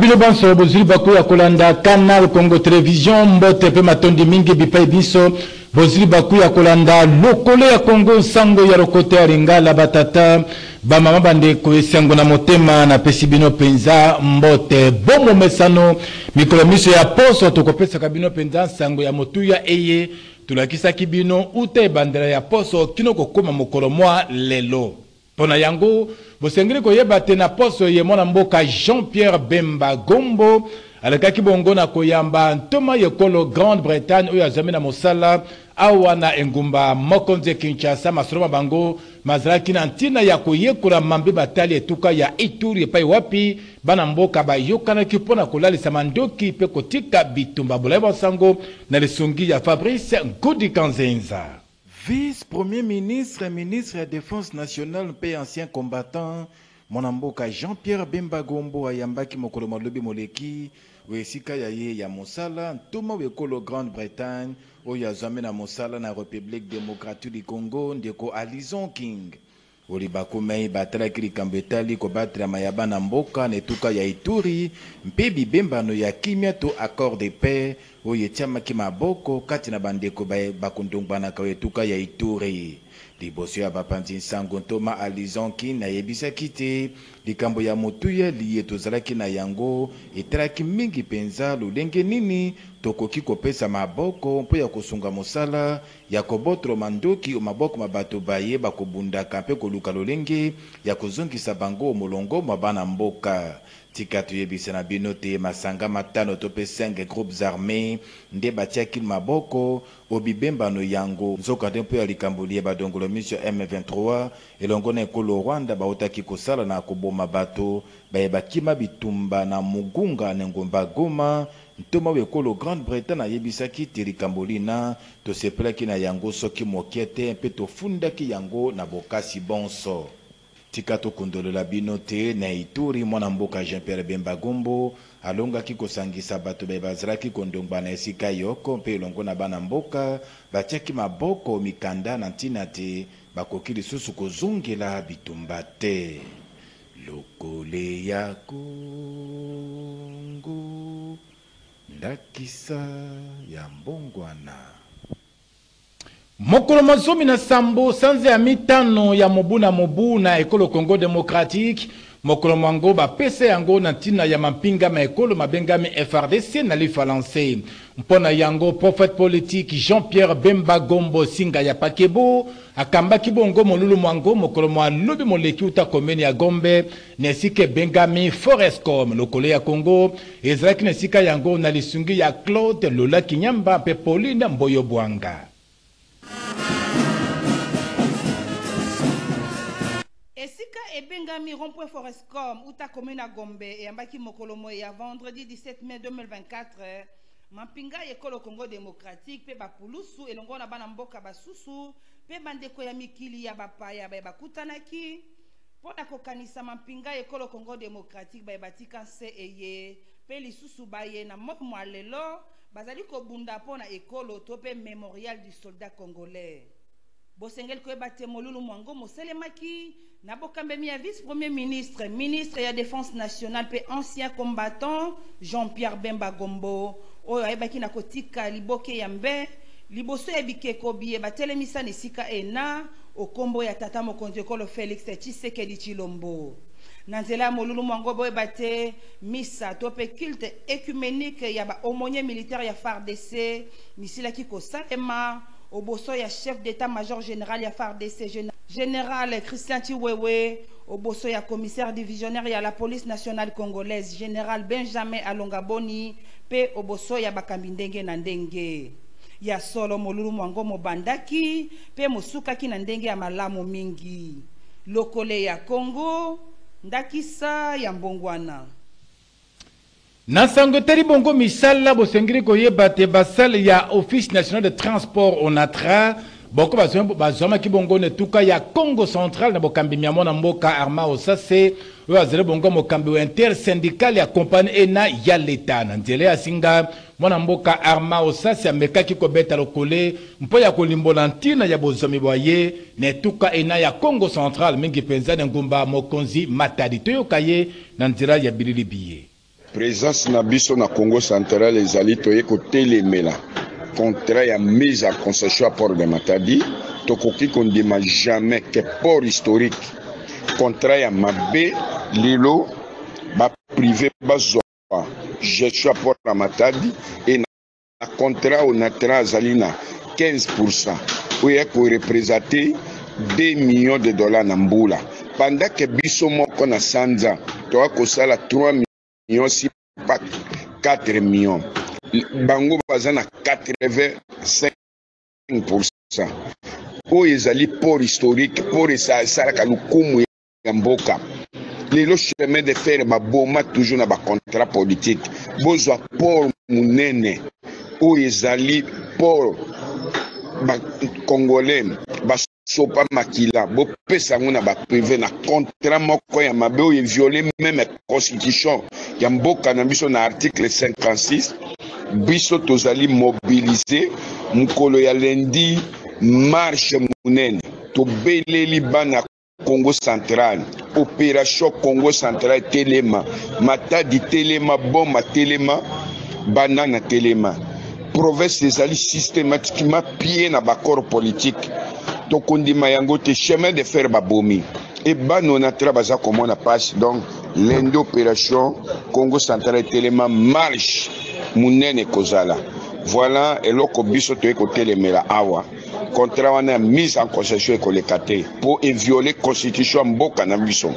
Bino banso bozwi baku ya kolanda Canal Congo Television, mbote pe matondi mingi bipai binso bozwi baku ya kolanda lokole ya Congo nsango ya lokota ya lingala. Ba tata, ba mama, ba ndeko, esengo na motema na pesi bino penza mbote. Bon momesano, mikolo minso ya poso tokopesaka bino penza nsango ya motuya eye tolakisaki bino uta ebandela ya poso kino kokoma mokolo mwa lelo. Mpo na yango, bosengeli koyeba te na poso eye mwana mboka Jean-Pierre Bemba Gombo alekaki bongo na koyamba ntoma y'ekolo Grande Bretagne oyo azwami na mosala awa na engumba mokonzi ya Kinshasa. Masolo ma bango mazalaki na ntina ya koyekola mambi matali etuka ya Ituri epai wapi bana mboka bayokanaki mpo na kolalisa mandoki mpe kotika bitumba. Bolayi bwa nsango na lisungi ya Fabrice Ngudi Kanzenza. Vice Premier ministre, ministre ya Defense nationale mpe ancien combattant, mwana mboka Jean-Pierre Bemba Gombo ayambaki mokolo mwa lobi moleki, o esika ya ye ya mosala, ntoma w'ekolo Grande-Bretagne oyo azwami na mosala na Republique democratique du Congo, ndeko Alison King. O libaku mei batalaki likambo etali kobatelama ya bana mboka na etuka ya Ituri mpe bibembano ya kimia to accord de paix oyo etiamaki maboko kati na bandeko baye bakundungbanaka o etuka ya Ituri. Liboso ya bapanzi nsango, ntoma Alison Kin ayebisaki te likambo ya motuya liye tozalaki na yango etalaki mingi mpenza lolenge nini tokoki kopesa maboko mpo ya kosunga mosala ya kobotro mandoki o maboko ma bato baye bakobundaka mpe koluka lolenge ya kozongisa bango o molongo mwa bana mboka. Tika toyebisa na bino te masanga matano to mpe cinq groupes armes nde batiakil maboko o bibembano yango, nzokande mpo ya likambo liye badongolo miso ya M23 elongo na ekolo Rwanda bautaki kosala na koboma bato baye bakima bitumba na Mugunga n'engumba Goma, Ntoma wa ekolo Grande-Bretagne ayebisaki te likambo lina, tosepelaki na yango soki moke te mpe tofundaki yango na bokasi bonso. Tika tokundolela bino te na Ituri, mwana mboka Jean-Pierre Bemba Gombo alongaki kosangisa bato baye bazalaki kondongba na esika yoko mpe elongo na bana mboka batiaki maboko mikanda na ntina te bakoki lisusu kozongela bitumba te. Lokole ya Kongo, ndakisa ya mbongwana. Mokolo mwa zomi na sambo sanza ya mitano ya mobu na mobu na ekolo Congo democratique, mokolo mwango bapesa yango na ntina ya mampinga ma ekolo mabengami FARDC na lifalanse. Mpo na yango, prophète politique Jean-Pierre Bemba Gombo Singaya Pakebo, Akambaki bongo molulu mwango mokolo mwa lobi moleki uta commune ya Gombe na esika ebengami Forescom. Lokole ya Congo ezalaki na esika yango na lisungi ya Claude Lola Kinyamba mpe Pauline Mboyo Bwanga. Esika ebengami rond-point Forescom uta commune ya Gombe eyambaki mokolo moye ya vendredi 17 mai 2024, Mampinga ya Ekolo Congo democratique mpe bapulusu elongo na bana mboka basusu mpe bandeko ya mikili ya bapaya baye bakutanaki mpo na kokanisa mampinga ya Ekolo Congo democratique baye batika nse eye mpe lisusu baye na moi mwa lelo bazali kobunda mpo na ekolo to mpe Memorial du soldat congolais. Bosengeli koyeba te molulu mwango mosalemaki na bokambemi ya vice-premier ministre, ministre ya Defense nationale mpe ancien combattant Jean-Pierre Bemba Gombo, oyo ayebaki na kotika liboke ya mbe liboso ya bikeko biye batelemisa na esika ena okombo ya tata mokonzi ekolo Felix Tshisekedi Tshilombo. Na nzela ya molulu mwango boyeba te misa to mpe culte ecumenique ya ba aumoniers militaires ya fardc misilaki kosalema Oboso ya Chef d'etat major general ya fardc, General Christian Tshiwewe, Oboso ya Commissaire divisionnaire ya la Police nationale congolaise, General Benjamin Alonga Boni, mpe Oboso ya bakambi ndenge na ndenge. Ya solo, molulu mwango mobandaki mpe mosukaki na ndenge ya malamu mingi. Lokole ya Congo, ndakisa ya mbongwana. Na sango etali bongo misala, bosengeli koyeba te basali ya Office national de transport, Onatra, boko bazwamaki bongo na etuka ya Kongo central na bokambi mya mwana mboka Armand Osase oyo azali bongo mokambi wa intersyndical ya compagnie ena ya leta. Na nzela ya singa, mwana mboka Armand Osase amekaki kobeta lokole mpo ya kolimbola ntina ya bozwami bwa ye na etuka ena ya Kongo central, mingi mpenza na engumba mokonzi Matadi. Toyoka ye. Na nzela ya bilili biye. Presence na biso na Kongo central ezali toye kotelemela contrat ya mise en concession ya port de Matadi. Tokoki kondima jamais que port historique contrat ya mabe lelo ba prive bazua gestion ya port na Matadi et na na contrat oyo na terrain azali na 15 pourcent oyo ya korepresente 2 millions de dollars na mbula pendant ke biso moko na sanza toya kosala 3 millions si pa 4 millions bango baza na 85 pourcent oyo ezali port historique port esalaka lokumu ya mboka lelo chemin de fer baboma toujours na bacontrat politique bozwa port monene oyo ezali port bacongolais basopa makila bopesa yango na baprive na contrat moko ya mabe oyo eviole meme constitution ya mboka na biso na article 56 biso tozali mobilize mokolo ya lendi marche monene tobeleli bana Congo central operation Congo central telema matadi telema boma telema banana telema province ezali systématiquement pie na baccord politique tokondima yango te chemin de fer babomi ebano na tra baza komona pasi donc lende opération congo central etelema marche monene ekozala voilà eloko biso toyei kotelemela awa contrat wana ya mise en concession ekoleka te mpo eviole constitution ya mboka na biso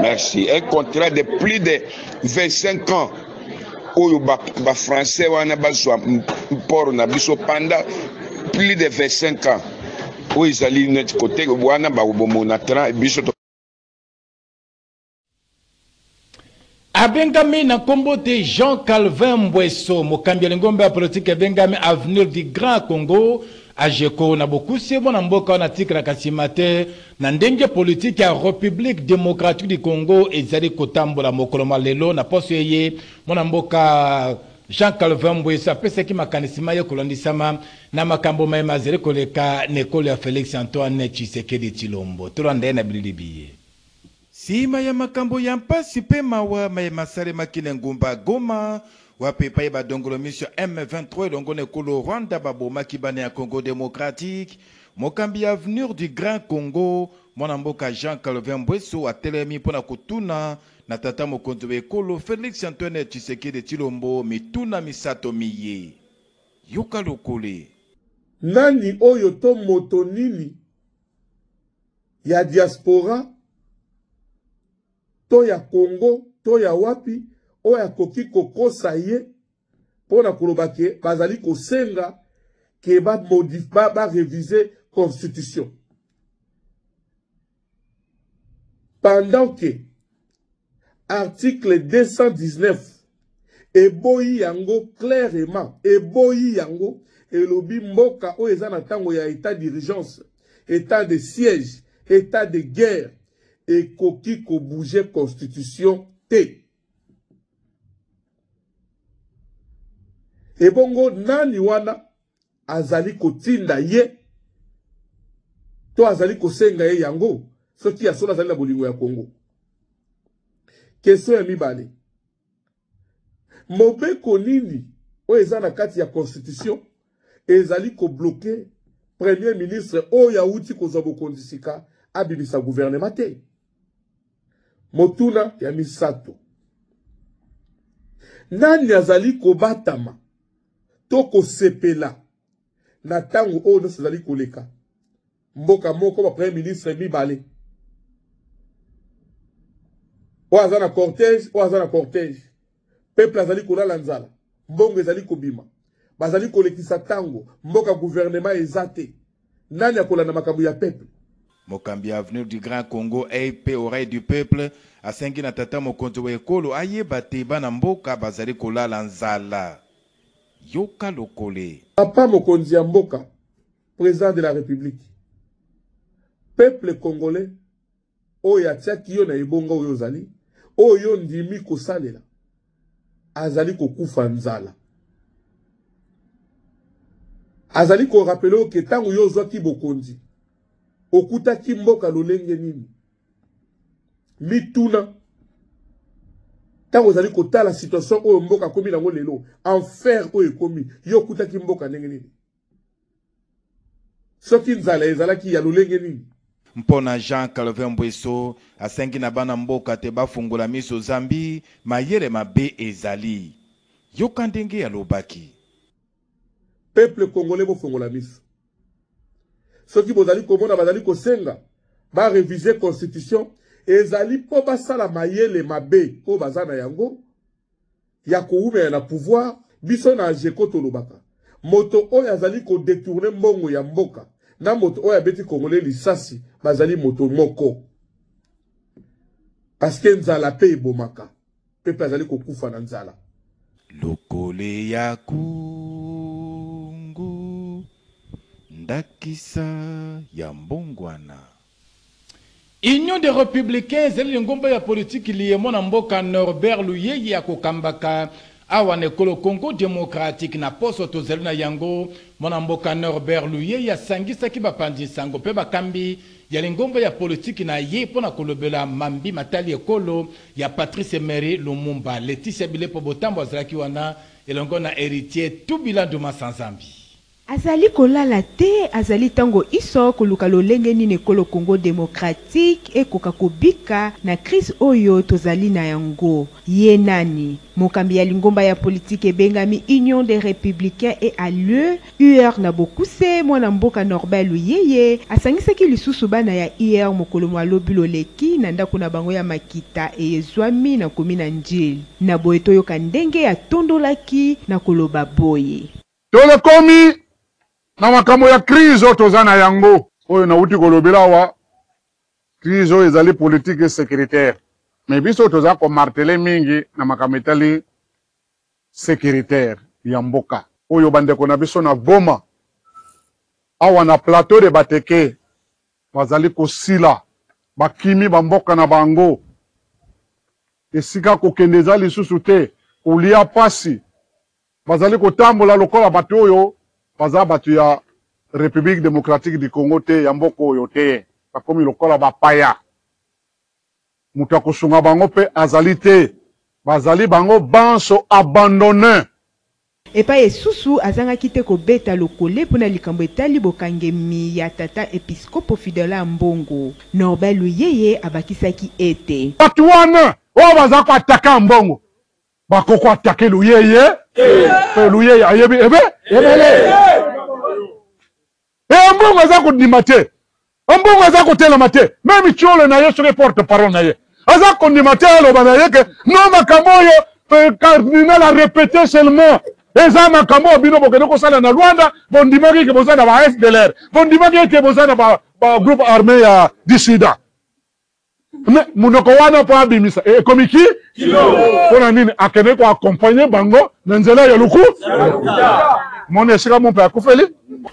merci un contrat de plus de 25 ans oyo bafrançais ba wana bazwa mport na biso panda plus de 25 ans oyo ezali neti kote wana bakobomona tran biso Abengami na nkombo te Jean Calvin Mbweso, mokambi ya lingomba ya politiki ebengami Avenir du Grand Congo, AGECO, na bokuse mwana mboka wana atikalaka nsima te na ndenge politiki ya Republique democratique du Congo ezali kotambola mokolo mwa lelo. Na poso eye, mwana mboka Jean Calvin Mbweso apesaki makanisi maye kolandisama na makambo maye mazali koleka na ekolo ya Felix Antoine Tshisekedi Tshilombo. Tolanda ye na bilili biye. Sima ya makambo ya mpasi mpe mawa maye masalemaki na engumba Goma, wapi epayi ba dongolomis ya M23 elongo na ekolo Rwanda babomaki bana ya Congo democratique, mokambi ya Avenir du Grand Congo, mwana mboka Jean Calvin Mbweso atelemi mpo na kotuna na tata mokonzi wa ekolo Felix Antoine Tshisekedi Tshilombo mituna misato miye. Yoka lokole. Nani oyo to moto nini? ya diaspora to ya Congo to ya wapi oyo akoki kokosa ye mpo na koloba ke bazali kosenga ke barevise ba, ba constitution pendant ke article 219 eboyi yango clairement eboyi yango elobi mboka oyo eza na ntango ya etat d'urgence etat de siège etat de guerre ekoki kobouge constitution te ebongo nani wana azali kotinda ye to azali kosenga ye yango soki ya solo azali na bolingo ya kongo kestion ya mibale mobeko nini oyo eza na kati ya constitution ezali kobloke premier ministre oyo awuti kozwa bokonzi sika abimisa guvernema te motuna ya misato nani azali kobatama to kosepela na ntango oyo nyonso ezali koleka mboka moko ba premier ministre mibale oyo aza na cortège oyo aza na cortège peuple azali kolala nzala mbongo ezali kobima bazali kolekisa ntango mboka guvernema eza te Nani akolanda makambo ya peuple? Mokambi ya Avenir du Grand Congo, AIP, Oreille du Peuple, asengi na tata mokonzi wa ekolo ayeba te bana mboka bazali kolala nzala. Yoka lokole. Papa mokonzi ya mboka, President de la Republique, peuple congolais Oyo atiaki yo na ebonga oyo ozali, oyo yo ndimi kosalela, azali kokufa nzala. Azali korapele oyo ke ntango yo ozwaki bokonzi, okutaki mboka lolenge nini? Mituna ntango ozali kotala situation oyo mboka akomi nango lelo, enfer oyo ekomi, yo okutaki mboka ndenge nini? soki nzala ezalaki ya lolenge nini mpo na Jean Calvin Mbweso, asengi na bana mboka te bafungola miso zambi mayele mabe ezali. Yoka ndenge alobaki. Peuple congolais bofongola miso. Soki bozali komona bazali kosenga ba reviser constitution ezali mpo basala mayele mabe oyo baza na yango ya kowumela na pouvoir, biso na Ageco tolobaka moto oyo azali ko detourner mbongo ya mboka na moto oyo abeti congolais lisasi bazali moto moko parce que nzala pe ebomaka, peuple azali kokufa na nzala. Lokole ya Kungu, ndakisa ya mbongwana. Union des republicains ezali lingomba ya politiki liye mwana mboka Norbert Luyeye akokambaka awa na ekolo Congo democratique. Na poso tozali na yango, mwana mboka Norbert Luyeye asangisaki bapanzi nsango mpe bakambi ya lingomba ya politiki na ye mpo na kolobela mambi matali ekolo ya Patrice Emery Lumumba. Leticia Bilepo Botambo azalaki wana elongo na Heritier Tubilandu Masanzambi. Azali kolala te azali tango iso koluka lolenge nini ekolo Congo democratique ekoka kobika na crise oyo tozali na yango. Ye nani? Mokambi ya lingomba ya politiki ebengami Union des republicains et allieux, UR na bokuse, mwana mboka Norbert Luyeye asangisaki lisusu bana ya UR mokolo mua lobi loleki na ndako na bango ya makita eye ezuami na commune ya N'djili. Na boye toyoka ndenge atondolaki na koloba boye. Tolekomi na makambo ya crise oyo toza na yango. Oyo nawuti kolobela awa, crise oyo ezali politique et securitaire. Mais biso toza ko marteler mingi na makambo etali securitaire ya mboka. Oyo bandeko na biso na Goma, awa na plateau de Bateke, bazali kosila, bakimi ba mboka na bango. Esika kokende eza lisusu te, kolia pasi, Bazali kotambola lokola bato oyo baza bato ya Republique Democratique du Congo te, ya mboka oyo te. Bakomi lokola bapaya. Moto ya kosunga bango mpe azali te. Bazali bango banso abandonner. Epai esusu, azangaki te kobeta lokole mpo na likambo etali bokangemi ya tata episkopo Fidèle Ambongo. Norbert Luyeye abakisaki ete. Bato wana oyo bazali ko attaquer Ambongo, Bakoko atake luyeye eh, luyeye ayebi ebe ebele eh, mbongo aza kondima te mbongo aza kotelema te meme tiolo na ye soki porte parole na ye aza kondima te aloba na ye ke no makambo oyo eh, cardinal a repete seulement eza makambo oyo bino bokende kosala na rwanda bondimaki ete boza na ba fdlr bondimaki ete boza na bagroupe armé ya disida Mais munoko wana po abimisa ekomi ki kilo pona nini akendeki ko accompagne bango na nzela ya loku ya lokuta omoni esika mumpe akufeli.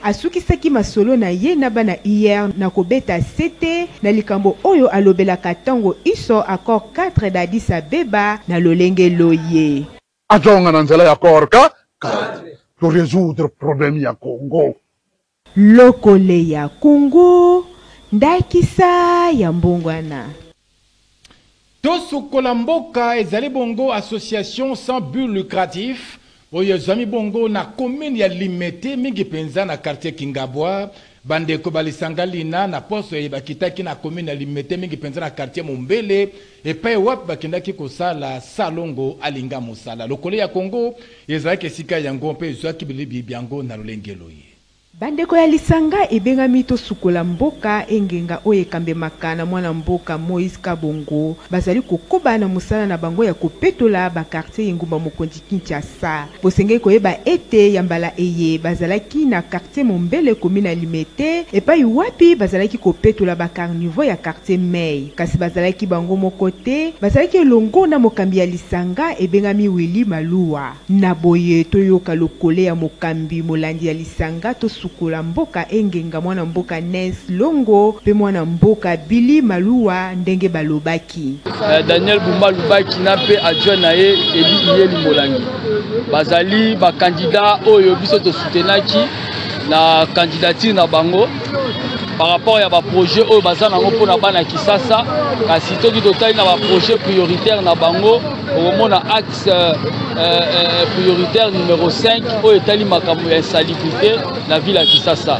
Asukisaki masolo na ye na bana hier na kobeta sete na likambo oyo alobelaka tango inso Accord Cadre d'Addis Abeba na lolenge loye. Azonga na nzela ya Accord Cadre to resoudre probleme ya Congo. Lokole ya Congo, ndakisa ya mbongwana. Tosukola mboka ezali bongo association sans but lucratif oyo ezwami bongo na commune ya Limete, mingi penza na quartier Kingabwa. Ba ndeko ba lisanga lina na poso eye bakitaki na commune ya Limete, mingi penza na quartier Mombele. epai wapi bakendaki kosala salongo alinga mosala. Lokole ya Kongo ezalaki esika yango mpe ezwaki bilibi byango na lolenge loye. Bandeko ya lisanga ebengami Tosukola mboka, engenga oyo ekambemaka na mwana mboka Moïse Kabongo, bazali kokoba na mosala na bango ya kopetola ba quartiers y'engumba mokonzi Kinshasa. Kinshasa. Bosengeli koyeba ete ya mbala eye bazalaki na quartier Mombele commune ya Limete epayi wapi bazalaki kopetola ba carnivaux ya quartier Mey. Kasi bazalaki bango moko te, bazalaki elongo na mokambi ya lisanga ebengami Willy Maluwa. Na boye toyoka lokole ya mokambi molandi ya lisanga Tosukola mboka Engenga mwana mboka Nez Longo mpe mwana mboka Billy Maluwa ndenge balobaki. Ki. Daniel Bumba Lubaki na mpe adjoint na ye Eli Iyeli Molangi bazali bakandida oyo biso tosutenaki na kandidatire na bango par rapport ya baprojet oyo baza nango mpo na bana kisasa kasi toki totali na baprojet prioritaire na bango okomona axe euh, euh, euh prioritaire numero 5 oyo etali makambo ya insalubrité na ville ya kisasa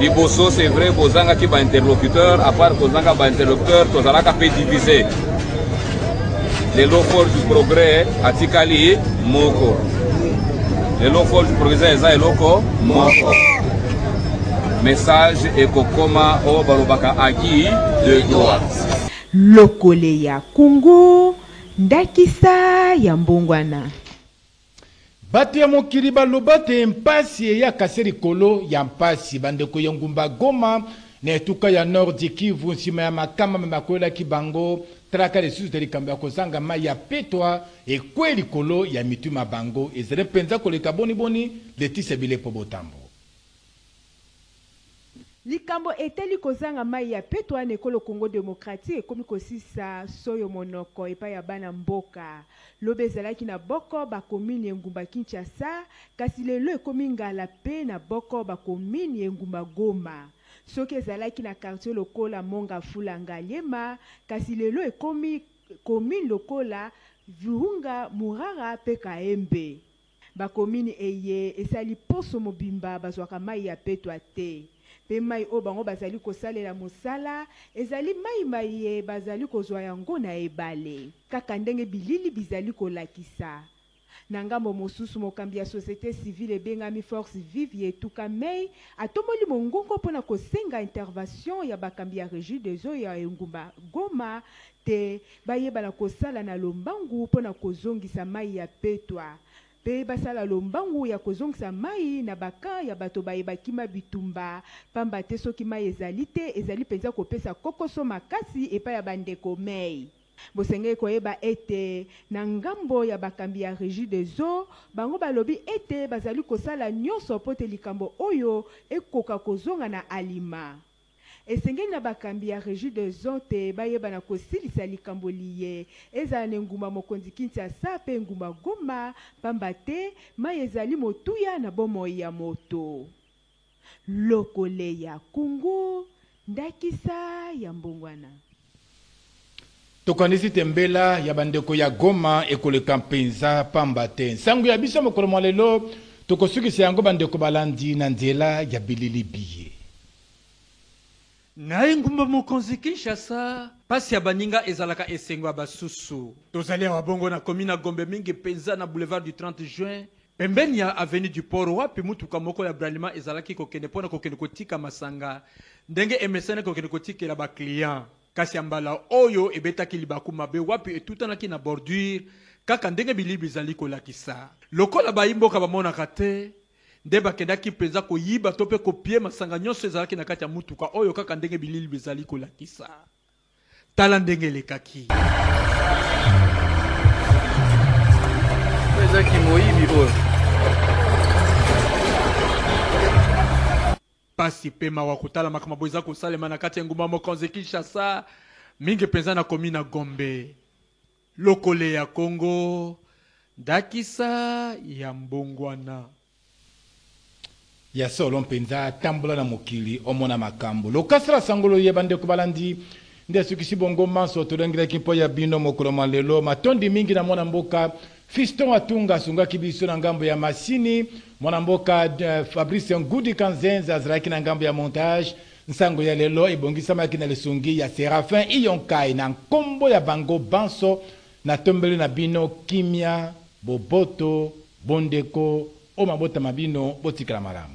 liboso c'est vrai bozangaki ba interlocuteur à part kozanga ba interlocuteur tozalaka mpe divise lelo fort du progrès atikali moko lelo fort du progrès eza eloko moko message ekokoma oyo balobaka aki de droite lokole ya kungu ndakisa ya mbongwana Bato ya mokili baloba te mpasi eyaka se likolo ya mpasi. Bandeko ya engumba Goma, na etuka ya Nordi Kivu, nsima ya makama ma makwelaki bango, talaka lisusu te likambo ya kozanga mayi ya petwa ekweyi likolo ya mitu ma bango. Ezali mpenza koleka boniboni? Leticia Bilepo Botambo. Likambo etali kozanga mayi ya petwa na ekolo Congo demokrati ekomi kosisa soyo monoko epai ya bana mboka. Lobi ezalaki na boko ba commune ya engumba Kinshasa, kasi lelo ekomi ngala pe na boko ba commune ya engumba Goma. Soki ezalaki na quartier lokola Mongafula, Ngaliema, kasi lelo ekomi commune lokola Virunga, Murara pe Kaembe. Ba komini eye esali poso mobimba bazwaka mayi ya petwa te mpe mayi oyo bango bazali kosalela mosala ezali mayi maye bazali kozwa yango na ebale, kaka ndenge bilili bizali kolakisa. Na ngambo mosusu, mokambi ya societe civile ebengami Forces Vives ya etuka May atomboli mongongo mpo na kosenga intervention ya bakambi ya Regideso ya engumba Goma Te, bayeba na kosala na lombangu mpo na kozongisa mayi ya petwa, mpe basala lombangu ya kozongisa mayi na ba camps ya bato baye bakima bitumba, pamba te soki mayi ezali te, ezali penza kopesa kokoso makasi epai ya bandeko mei. Bosengeli koyeba ete na ngambo ya bakambi ya Regideso, bango balobi ete bazali kosala nyonso mpo te likambo oyo ekoka kozonga na alima. Esengeli na bakambi ya Regideso te bayeba na kosilisa likambo liye, ezala na engumba mokonzi Kinshasa mpe engumba Goma, pamba te mayi ezali motuya na bomoi ya moto lokole ya Congo, ndakisa ya mbongwana. Tokanisi te mbela ya bandeko ya Goma ekoleka mpenza pamba te. Nsango ya biso ya mokolo mwa lelo, tokosukisa yango bandeko balandi na nzela ya bilili biye. Na engumba mokonzi Kinshasa, pasi ya baninga ezalaka esengo ya basusu. Tozali awa bongo na commune ya Gombe, mingi mpenza na boulevard du 30 juin, Pembeni ya avenue du Port wapi motuka moko ya Bralima ezalaki kokende mpo na kokende kotika masanga ndenge emesenaki kokende kotikela ba clients kasi ya mbala oyo ebetaki libaku mabe wapi etutanaki na bordure kaka ndenge bilili bizali kolakisa. Lokola bayi mboka bamonaka te nde bakendaki mpenza koyiba to mpe kopie masanga nyonso ezalaki na kati ya motuka oyo kaka ndenge bilili bizali kolakisa. Tala ndenge elekaki. Eza kimoyibi oyo. Pasi mpe mawa kotala makambo eza kosalema na kati ya engumba mokonzi Kinshasa, mingi mpenza na commune ya Gombe. Lokole ya Kongo, ndakisa ya mbongwana. Ya solo mpenza, tambola na mokili, omona makambo. Lokasa la sango loye, bandeko balandi, nde esukisi bongo manso tolengelaki mpo ya bino mokolo mwa lelo. Matondi mingi na mwana mboka Fiston Atunga asungaki biso na ngambo ya masini, mwana mboka Fabrice Ngudi Kanzenze azalaki na ngambo ya montage, Nsango ya lelo ebongisamaki na lisungi ya Seraphin Iyonkai na nkombo ya bango banso natombeli na bino kimia, boboto, bondeko o mabota ma bino botikala malamu.